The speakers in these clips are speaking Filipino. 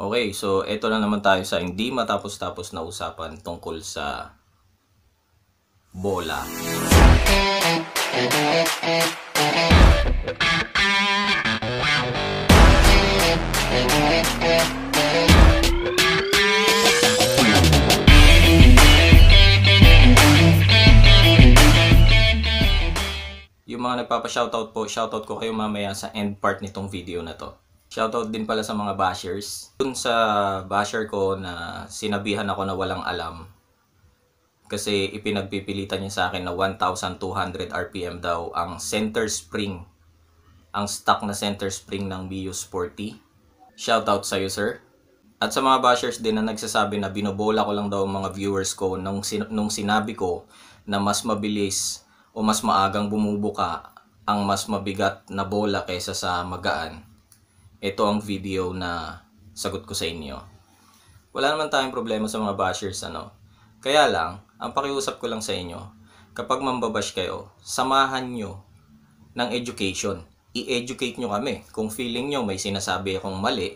Okay, so eto na naman tayo sa hindi matapos-tapos na usapan tungkol sa bola. Yung mga nagpapa-shoutout po, shoutout ko kayo mamaya sa end part nitong video na to. Shoutout din pala sa mga bashers. Dun sa basher ko na sinabihan ako na walang alam. Kasi ipinagpipilitan niya sa akin na 1,200 RPM daw ang center spring. Ang stock na center spring ng Mio Sporty. Shoutout sa'yo sir. At sa mga bashers din na nagsasabi na binobola ko lang daw ang mga viewers ko nung, sin- nung sinabi ko na mas mabilis o mas maagang bumubuka ang mas mabigat na bola kaysa sa magaan. Ito ang video na sagot ko sa inyo. Wala naman tayong problema sa mga bashers ano. Kaya lang, ang pakiusap ko lang sa inyo, kapag mambabash kayo, samahan nyo ng education. I-educate nyo kami. Kung feeling nyo may sinasabi akong mali,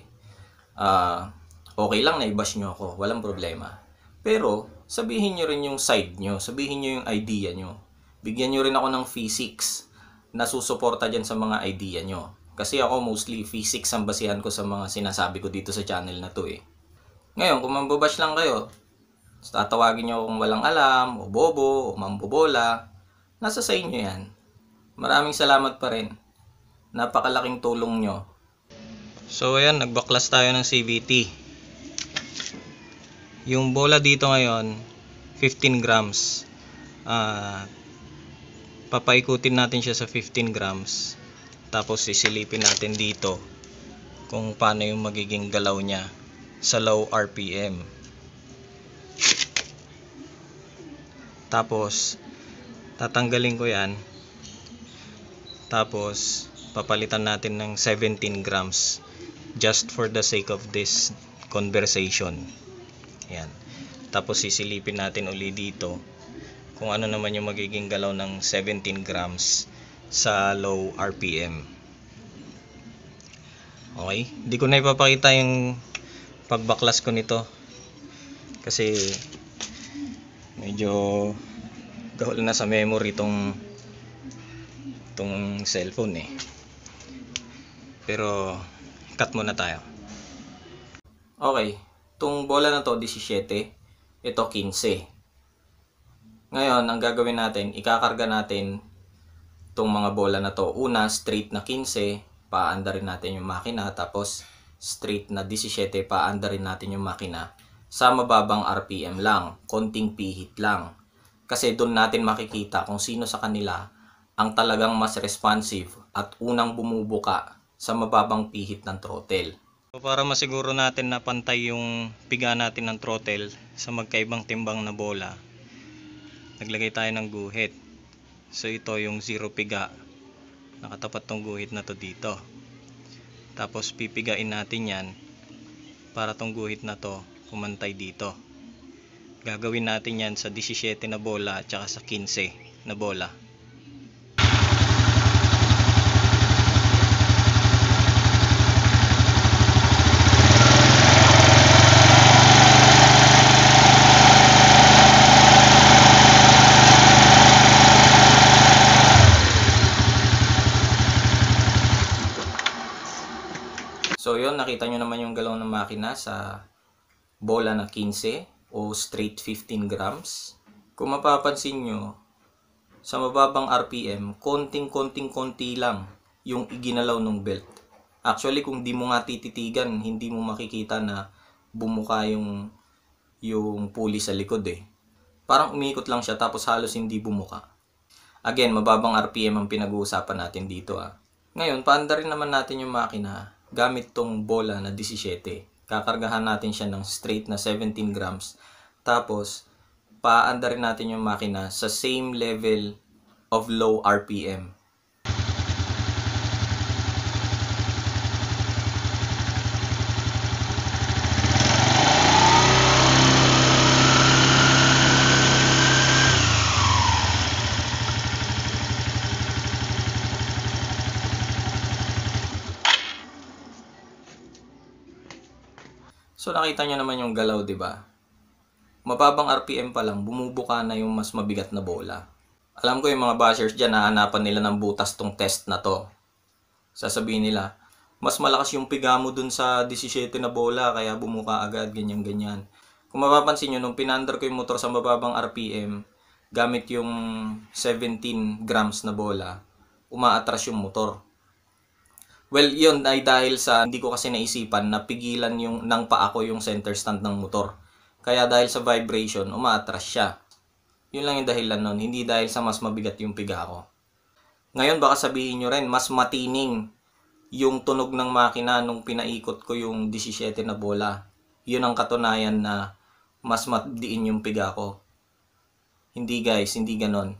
ah okay lang na i-bash nyo ako. Walang problema. Pero, sabihin nyo rin yung side nyo. Sabihin nyo yung idea nyo. Bigyan nyo rin ako ng physics na susuporta dyan sa mga idea nyo. Kasi ako mostly physics ang basihan ko sa mga sinasabi ko dito sa channel na to eh. Ngayon, kung mambabash lang kayo, tatawagin nyo kung walang alam, o bobo, o mambobola, nasa sa inyo yan. Maraming salamat pa rin. Napakalaking tulong nyo. So ayan, nagbaklas tayo ng CVT. Yung bola dito ngayon, 15 grams. Ah, papaikutin natin siya sa 15 grams. Tapos sisilipin natin dito kung paano yung magiging galaw niya sa low RPM. Tapos tatanggalin ko 'yan. Tapos papalitan natin ng 17 grams just for the sake of this conversation. Yan. Tapos sisilipin natin uli dito kung ano naman yung magiging galaw ng 17 grams sa low RPM. Okay? Hindi ko na ipapakita yung pagbaklas ko nito. Kasi medyo gahol na sa memory tong tong cellphone eh. Pero cut muna tayo. Okay, tong bola na to 17, ito 15. Ngayon, ang gagawin natin, ikakarga natin tong mga bola na to. Una, straight na 15, paanda rin natin yung makina. Tapos, straight na 17, paanda rin natin yung makina. Sa mababang RPM lang, konting pihit lang. Kasi doon natin makikita kung sino sa kanila ang talagang mas responsive at unang bumubuka sa mababang pihit ng throttle. So para masiguro natin na pantay yung piga natin ng throttle sa magkaibang timbang na bola, naglagay tayo ng guhit. So ito yung zero piga. Nakatapat tong guhit na to dito. Tapos pipigain natin yan para tong guhit na to pumantay dito. Gagawin natin yan sa 17 na bola at sa 15 na bola. Yun, nakita nyo naman yung galaw ng makina sa bola na 15 o straight 15 grams. Kung mapapansin nyo, sa mababang RPM, konting-konting-konti lang yung iginalaw ng belt. Actually, kung di mo nga tititigan, hindi mo makikita na bumuka yung, yung pulley sa likod eh. Parang umikot lang siya tapos halos hindi bumuka. Again, mababang RPM ang pinag-uusapan natin dito ah. Ngayon, paanda rin naman natin yung makina gamit tong bola na 17. Kakargahan natin siya ng straight na 17 grams. Tapos, paanda rin natin yung makina sa same level of low RPM. So nakita nyo naman yung galaw, di ba? Mababang RPM pa lang, bumubuka na yung mas mabigat na bola. Alam ko yung mga bashers dyan, hahanapan nila ng butas tong test na to. Sasabihin nila, mas malakas yung piga mo dun sa 17 na bola, kaya bumuka agad, ganyan-ganyan. Kung mapapansin nyo, nung pinandar ko yung motor sa mababang RPM, gamit yung 17 grams na bola, umaatras yung motor. Well, yun ay dahil sa hindi ko kasi naisipan na pigilan yung ng paa ko yung center stand ng motor. Kaya dahil sa vibration, umaatras siya. Yun lang yung dahilan nun, hindi dahil sa mas mabigat yung piga ko. Ngayon baka sabihin nyo rin, mas matining yung tunog ng makina nung pinaikot ko yung 17 na bola. Yun ang katunayan na mas matdiin yung piga ko. Hindi guys, hindi ganon.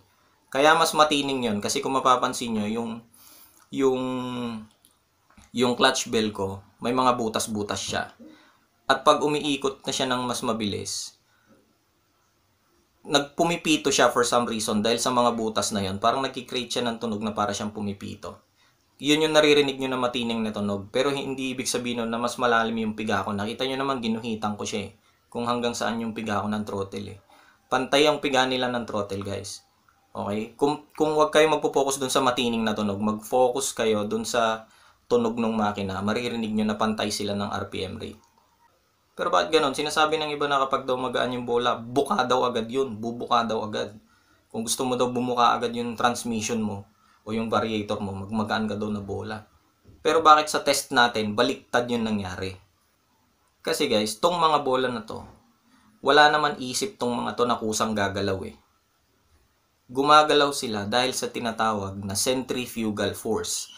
Kaya mas matining yun kasi kung mapapansin nyo, yung yung yung clutch bell ko, may mga butas-butas siya. At pag umiikot na siya ng mas mabilis, nagpumipito siya for some reason dahil sa mga butas na yon parang nagki-create siya ng tunog na para siyang pumipito. Yun yung naririnig nyo na matining na tunog. Pero hindi ibig sabihin na mas malalim yung piga ko. Nakita nyo naman ginuhitan ko siya eh. Kung hanggang saan yung piga ko ng throttle eh. Pantay ang piga nila ng throttle guys. Okay? Kung, kung wag kayo magpo-focus dun sa matining na tunog, mag-focus kayo dun sa tunog ng makina, maririnig nyo na pantay sila ng RPM rate. Pero bakit ganon? Sinasabi ng iba na kapag daw magaan yung bola, buka daw agad yun. Bubuka daw agad. Kung gusto mo daw bumuka agad yung transmission mo o yung variator mo, magmagaan ka daw na bola. Pero bakit sa test natin, baliktad yun nangyari? Kasi guys, tong mga bola na to, wala naman isip tong mga to na kusang gagalaw eh. Gumagalaw sila dahil sa tinatawag na centrifugal force.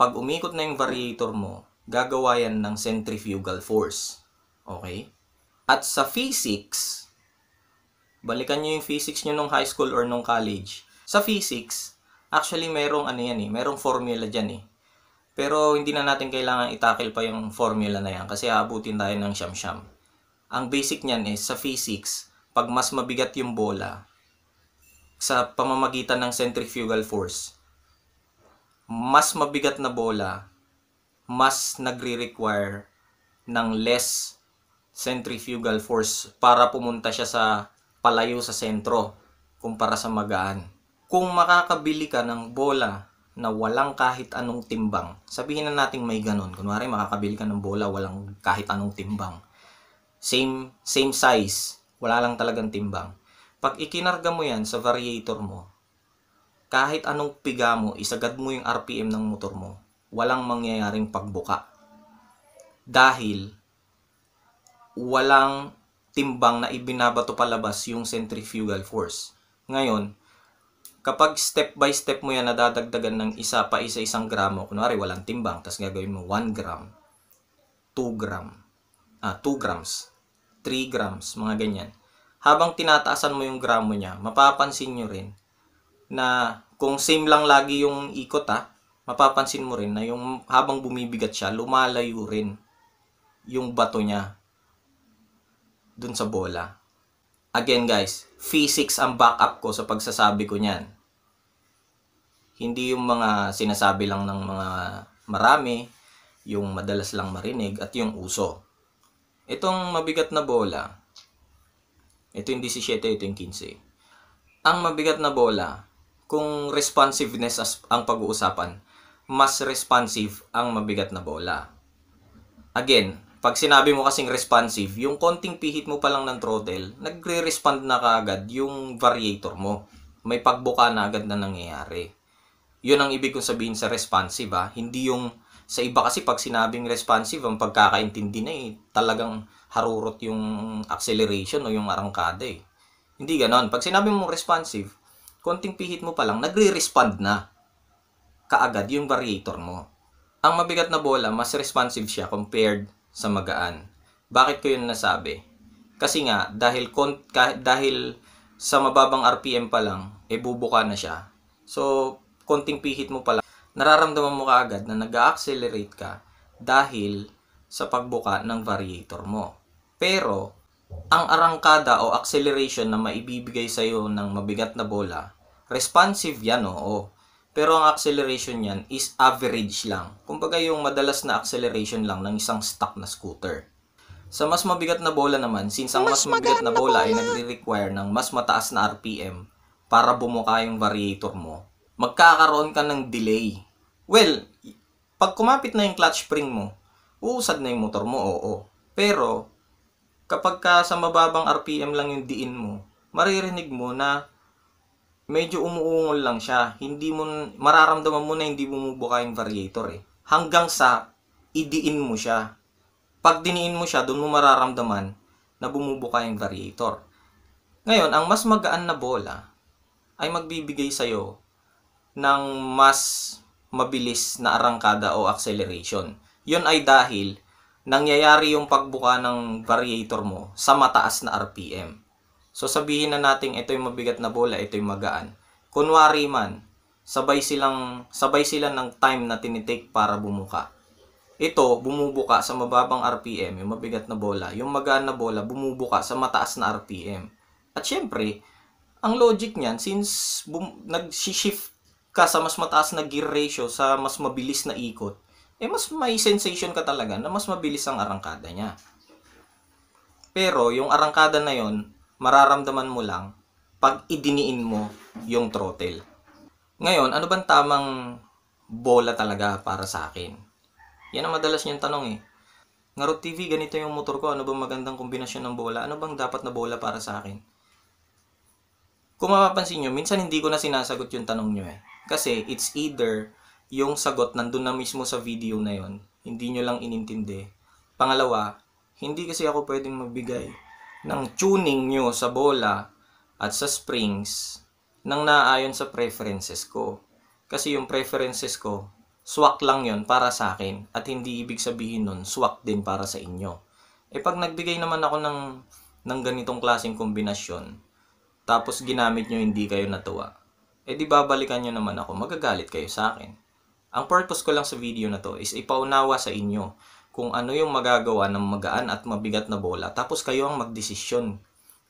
Pag umikot na yung variator mo, gagawa yan ng centrifugal force. Okay? At sa physics, balikan nyo yung physics nyo nung high school or nung college. Sa physics, actually merong ano yan eh, merong formula dyan eh. Pero hindi na natin kailangan itakil pa yung formula na yan kasi aabutin tayo ng siyam-siyam. Ang basic niyan is sa physics, pag mas mabigat yung bola, sa pamamagitan ng centrifugal force, mas mabigat na bola, mas nagre-require ng less centrifugal force para pumunta siya sa palayo sa sentro kumpara sa magaan. Kung makakabili ka ng bola na walang kahit anong timbang, sabihin na natin may ganun. Kunwari makakabili ka ng bola walang kahit anong timbang. Same same size, wala lang talagang timbang. Pag ikinarga mo yan sa variator mo, kahit anong piga mo, isagad mo yung RPM ng motor mo, walang mangyayaring pagbuka. Dahil walang timbang na ibinabato palabas yung centrifugal force. Ngayon, kapag step by step mo yan nadadagdagan ng isa pa isa isang gramo, kunwari walang timbang, tapos gagawin mo 1 gram, 2 gram, ah, 2 grams, 3 grams, mga ganyan. Habang tinataasan mo yung gramo niya, mapapansin nyo rin na kung same lang lagi yung ikot ha, mapapansin mo rin na yung habang bumibigat siya, lumalayo rin yung bato niya dun sa bola. Again guys, physics ang backup ko sa pagsasabi ko niyan. Hindi yung mga sinasabi lang ng mga marami, yung madalas lang marinig at yung uso. Itong mabigat na bola, ito yung 17, ito yung 15. Ang mabigat na bola, kung responsiveness as ang pag-uusapan, mas responsive ang mabigat na bola. Again, pag sinabi mo kasing responsive, yung konting pihit mo pa lang ng throttle, nagre-respond na kaagad yung variator mo. May pagbuka na agad na nangyayari. Yun ang ibig kong sabihin sa responsive ha. Hindi yung sa iba kasi pag sinabing responsive, ang pagkakaintindi na eh, talagang harurot yung acceleration o yung arangkada eh. Hindi ganon. Pag sinabi mo responsive, konting pihit mo pa lang, nagre-respond na kaagad yung variator mo. Ang mabigat na bola, mas responsive siya compared sa magaan. Bakit ko yun nasabi? Kasi nga, dahil, kon, dahil sa mababang RPM pa lang, eh bubuka na siya. So, konting pihit mo pa lang, nararamdaman mo kaagad na nag-accelerate ka dahil sa pagbuka ng variator mo. Pero, ang arangkada o acceleration na maibibigay sa iyo ng mabigat na bola, responsive yan oo. Pero ang acceleration niyan is average lang. Kumbaga yung madalas na acceleration lang ng isang stock na scooter. Sa mas mabigat na bola naman, since ang mas, mabigat na bola ay nagre-require ng mas mataas na RPM para bumuka yung variator mo, magkakaroon ka ng delay. Well, pag kumapit na yung clutch spring mo, uusad na yung motor mo, oo. Pero, kapag ka sa mababang RPM lang yung diin mo, maririnig mo na medyo umuungol lang siya. Hindi mo, mararamdaman mo na hindi bumubuka yung variator eh. Hanggang sa idiin mo siya. Pag diniin mo siya, doon mo mararamdaman na bumubuka yung variator. Ngayon, ang mas magaan na bola ay magbibigay sa'yo ng mas mabilis na arangkada o acceleration. Yun ay dahil nangyayari yung pagbuka ng variator mo sa mataas na RPM. So sabihin na natin ito yung mabigat na bola, ito yung magaan. Kunwari man, sabay silang sabay sila ng time na tinitake para bumuka. Ito bumubuka sa mababang RPM, yung mabigat na bola. Yung magaan na bola bumubuka sa mataas na RPM. At syempre, ang logic niyan since bum- nag-shift ka sa mas mataas na gear ratio sa mas mabilis na ikot, eh mas may sensation ka talaga na mas mabilis ang arangkada niya. Pero yung arangkada na yon mararamdaman mo lang pag idiniin mo yung throttle. Ngayon, ano bang tamang bola talaga para sa akin? Yan ang madalas niyong tanong eh. Ngarot TV, ganito yung motor ko. Ano bang magandang kombinasyon ng bola? Ano bang dapat na bola para sa akin? Kung mapapansin nyo, minsan hindi ko na sinasagot yung tanong nyo eh. Kasi it's either yung sagot nandun na mismo sa video na yon hindi nyo lang inintindi. Pangalawa, hindi kasi ako pwedeng magbigay ng tuning nyo sa bola at sa springs nang naayon sa preferences ko. Kasi yung preferences ko, swak lang yon para sa akin at hindi ibig sabihin nun swak din para sa inyo. E pag nagbigay naman ako ng, ng ganitong klaseng kombinasyon, tapos ginamit nyo hindi kayo natuwa, eh di babalikan nyo naman ako, magagalit kayo sa akin. Ang purpose ko lang sa video na to is ipaunawa sa inyo kung ano yung magagawa ng magaan at mabigat na bola. Tapos kayo ang magdesisyon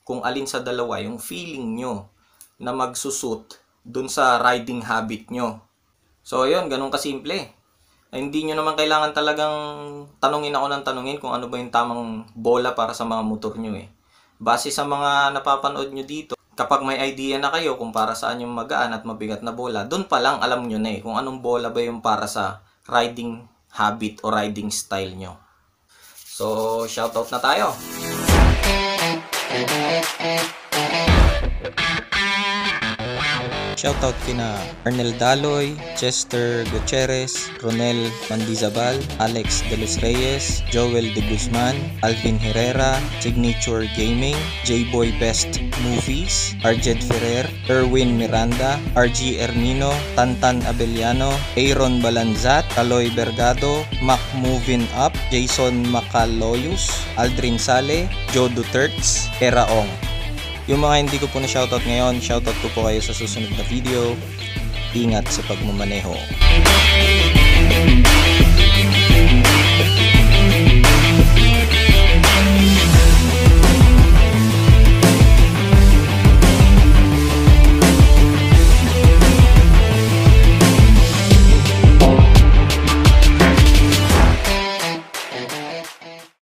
kung alin sa dalawa yung feeling nyo na magsusut dun sa riding habit nyo. So, yun, ganun kasimple. Ay, hindi nyo naman kailangan talagang tanungin ako ng tanungin kung ano ba yung tamang bola para sa mga motor nyo eh. Base sa mga napapanood nyo dito, kapag may idea na kayo kung para saan yung magaan at mabigat na bola, dun pa lang alam nyo na eh kung anong bola ba yung para sa riding habit o riding style nyo. So, shoutout na tayo! Shoutout kina Arnel Daloy, Chester Gutierrez, Ronel Mandizabal, Alex De Los Reyes, Joel De Guzman, Alvin Herrera, Signature Gaming, J-Boy Best Movies, Arjed Ferrer, Erwin Miranda, RG Ermino, Tantan Abeliano, Aaron Balanzat, Kaloy Bergado, Mac Moving Up, Jason Macaloyus, Aldrin Sale, Joe Dutertz, Eraong. Yung mga hindi ko po na shoutout ngayon, shoutout ko po kayo sa susunod na video. Ingat sa pagmamaneho.